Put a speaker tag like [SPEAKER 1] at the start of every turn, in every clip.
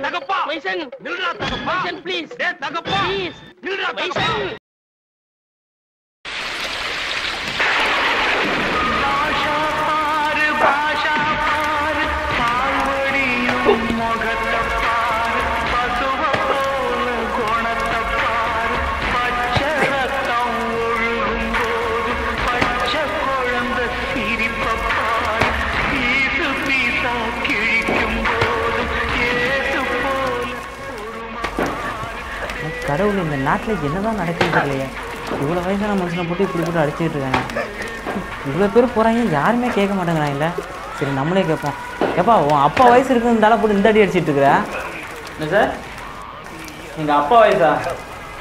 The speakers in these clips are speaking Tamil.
[SPEAKER 1] தகப்பா.
[SPEAKER 2] நில்றா தகப்பா.
[SPEAKER 1] ப்ளீஸ்
[SPEAKER 2] தகப்பா.
[SPEAKER 1] ப்ளீஸ்
[SPEAKER 2] நில்றா தகப்பா.
[SPEAKER 3] கடவுள் இந்த நாட்டில் என்னதான் நடக்குது தெரியலையே. இவ்வளோ வயசான மனுஷனை போட்டு இப்படி போட்டு அடிச்சுட்டு இருக்காங்க. இவ்வளோ பேர் போகிறாங்க யாருமே கேட்க மாட்டேங்கிறாங்கல்ல சரி நம்மளே கேட்போம். ஏப்பா உன் அப்பா வயசு இருக்குன்னு தலை போட்டு இந்த அடி அடிச்சிட்டு இருக்கிற? என்ன சார்? எங்கள் அப்பா வயசா?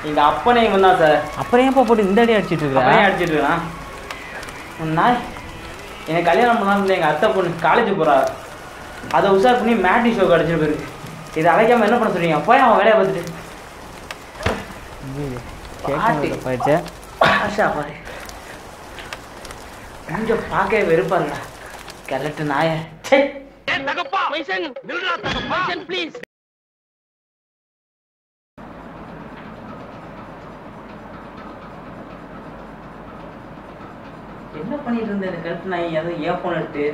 [SPEAKER 3] எங்கள் அப்பனே இவன் தான் சார். அப்புறம் ஏன்ப்பா போட்டு இந்த அடி அடிச்சிட்டு இருக்கிற?
[SPEAKER 4] அப்படியே அடிச்சிட்டு இருக்கான்
[SPEAKER 3] நாய் எனக்கு கல்யாணம் பண்ணாமல் எங்கள் அத்தை பொண்ணு காலேஜ் போகிறா அதை உஷார் பண்ணி மேட்டி ஷோக்கு அடிச்சிட்டு போயிருக்கு. இதை அழைக்காம என்ன பண்ண சொல்றீங்க? போய் அவன் வேலையை பார்த்துட்டு. போயிடுச்சு கொஞ்சம் பார்க்கவே வெறுப்பாருடா கிழட்டு நாய. என்ன பண்ணிட்டு இருந்த இந்த கருத்து நாய்? அதை ஏன் போன் எடுத்து.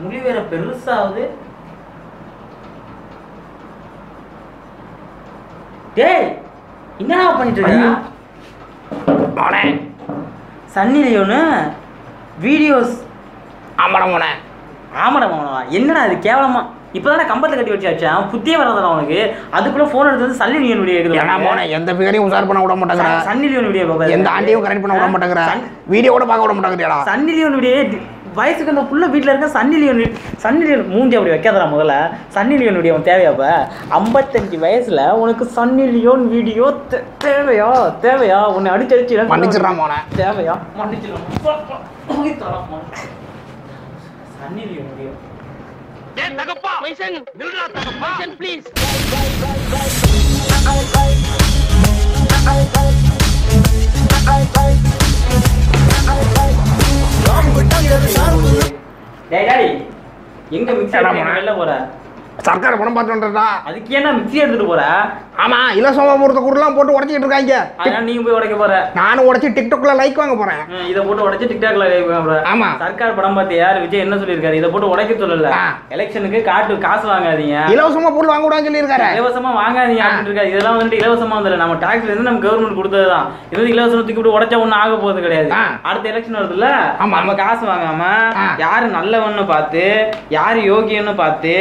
[SPEAKER 3] முடி வேற பெருசாகுது. டேய் என்னடா பண்ணிட்டு இருக்க? சன்னி லியோனு வீடியோஸ்.
[SPEAKER 2] ஆமாடா மோனே
[SPEAKER 3] ஆமாடா மாமனவா என்னடா இது கேவலமா இப்போதானே கம்பத்தில் கட்டி வச்சாச்சான் புத்தியே வராதடா உனக்கு அதுக்குள்ள ஃபோன் எடுத்து வந்து சன்னி லியோன் வீடியோ
[SPEAKER 2] ஏன்னா மோனே எந்த ஃபிகரையும் உசார் பண்ண விட மாட்டேங்கிற.
[SPEAKER 3] சன்னி லியோன் வீடியோ
[SPEAKER 2] எந்த ஆண்டியும் கரெக்ட் பண்ண விட மாட்டேங்கிற.
[SPEAKER 3] சன்-
[SPEAKER 2] வீடியோ கூட பார்க்க விட மாட்டேங்கிறா
[SPEAKER 3] சன்னி லியோன் வீடியோ வயசுக்கு அந்த புள்ள வீட்டில் இருக்க சன்னி லியோன் சன்னி லியோன் மூஞ்சி அப்படி வைக்காதடா முதல்ல. சன்னி லியோன் வீடியோ உனக்கு தேவையா அப்ப? ஐம்பத்தஞ்சு வயசுல உனக்கு சன்னி லியோன் வீடியோ தேவையா? தேவையா? உன்னை அடிச்சு அடிச்சு இறந்து-
[SPEAKER 2] மன்னிச்சிடுறா மோனே.
[SPEAKER 3] தேவையா? மன்னிச்சிடலாம் சன்னி லியோன் வீடியோ
[SPEAKER 2] டேய் தகப்பா!
[SPEAKER 1] வைசன்
[SPEAKER 2] நில்றா தகப்பா!
[SPEAKER 1] வைசன் ப்ளீஸ்
[SPEAKER 3] டேய் டாடி எங்க மிக்ஸி? வெளில போற?
[SPEAKER 2] சர்க்கார் படம் பார்த்துட்டுறா
[SPEAKER 3] அதுக்கு ஏன்னா மிக்ஸி எடுத்துட்டு போற?
[SPEAKER 2] ஆமா இலவசமா பொறுத்த குருலாம் போட்டு உடச்சிட்டு இருக்காங்க
[SPEAKER 3] அதனால நீங்க போய் உடைக்க போற
[SPEAKER 2] நானும் உடச்சி டிக்டாக்ல லைக் வாங்க போறேன்
[SPEAKER 3] இதை போட்டு உடைச்சு டிக்டாக்ல போற
[SPEAKER 2] ஆமா.
[SPEAKER 3] சர்க்கார் படம் பார்த்து யார் விஜய் என்ன சொல்லியிருக்காரு இதை போட்டு உடைக்க சொல்லல. எலெக்ஷனுக்கு காட்டு காசு வாங்காதீங்க
[SPEAKER 2] இலவசமா பொருள் வாங்க கூடாதுன்னு சொல்லியிருக்காரு
[SPEAKER 3] இலவசமா வாங்காதீங்க. அப்படின்னு இருக்காரு இதெல்லாம் வந்துட்டு இலவசமா வந்துல நம்ம டாக்ஸ்ல இருந்து நம்ம கவர்மெண்ட் கொடுத்ததுதான் இது இலவசம் தூக்கி விட்டு உடைச்சா ஒண்ணும் ஆக போறது கிடையாது. அடுத்த எலெக்ஷன் வருதுல்ல
[SPEAKER 2] ஆமா.
[SPEAKER 3] நம்ம காசு வாங்காம. யாரு நல்லவன்னு பார்த்து யாரு யோகியன்னு பார்த்து.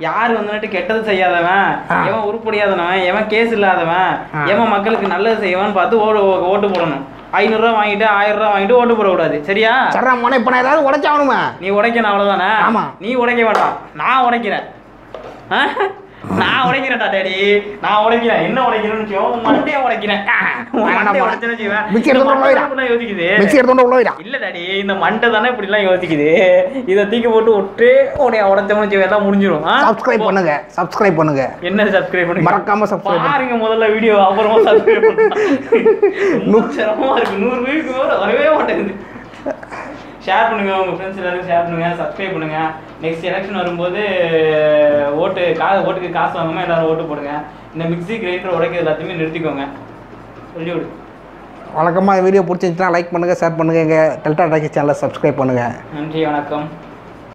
[SPEAKER 3] யாரு வந்துட்டு கெட்டது செய்யாதவன். எவன் உருப்படியாதவன் எவன் கேஸ் இல்லாதவன். எவன் மக்களுக்கு நல்லது செய்வான்னு பார்த்து ஓடு ஓட்டு போடணும். ஐநூறுரூவா வாங்கிட்டு ஆயிரம் ரூபா வாங்கிட்டு ஓட்டு போடக்கூடாது சரியா?
[SPEAKER 2] சர்றா மோனே இப்ப நான் ஏதாவது உடைச்சாகணுமா
[SPEAKER 3] நீ உடைக்கணும் அவ்வளவுதானே?
[SPEAKER 2] ஆமா.
[SPEAKER 3] நீ உடைக்க வேண்டாம். நான் உடைக்கிறேன். ஆ? நான் உடைக்கிறேன்டா டேடி. நான் உடைக்கிறேன். என்ன உடைக்கிறேன்னு உடைக்கிறேன். மண்டை
[SPEAKER 2] வைடா
[SPEAKER 3] இல்ல டாடி இந்த மண்டை தானே இப்படி எல்லாம் யோசிக்குது. இதை தூக்கி போட்டு விட்டு உடைய உடைச்சோம்னு வச்சுக்கோ, எல்லாம் முடிஞ்சிரும். ஆ?
[SPEAKER 2] சப்ஸ்கிரைப் பண்ணுங்க. சப்ஸ்கிரைப் பண்ணுங்க.
[SPEAKER 3] என்ன சப்ஸ்கிரைப் பண்ணுங்க?
[SPEAKER 2] மறக்காம பண்ணுங்க.
[SPEAKER 3] பாருங்க முதல்ல வீடியோ அப்புறமா சப்ஸ்கிரைப் பண்ணுங்க சிரமமா இருக்கு. நூறு வீக்கு வரவே மாட்டேங்குது. ஷேர் பண்ணுங்க உங்க ஃப்ரெண்ட்ஸ் எல்லாரும் ஷேர் பண்ணுங்க சப்ஸ்கிரைப் பண்ணுங்க. நெக்ஸ்ட் எலெக்ஷன் வரும்போது ஓட்டு கா ஓட்டுக்கு காசு வாங்காம எல்லாரும் ஓட்டு போடுங்க. இந்த மிக்ஸி கிரைண்டர் உடைக்கிறது எல்லாத்தையுமே நிறுத்திக்கோங்க. சொல்லி விடு.
[SPEAKER 2] வழக்கமாக வீடியோ பிடிச்சிருந்துச்சுன்னா லைக் பண்ணுங்க ஷேர் பண்ணுங்க. எங்க டெல்டா டாக்கி சேனலை சப்ஸ்கிரைப் பண்ணுங்க.
[SPEAKER 3] நன்றி வணக்கம்.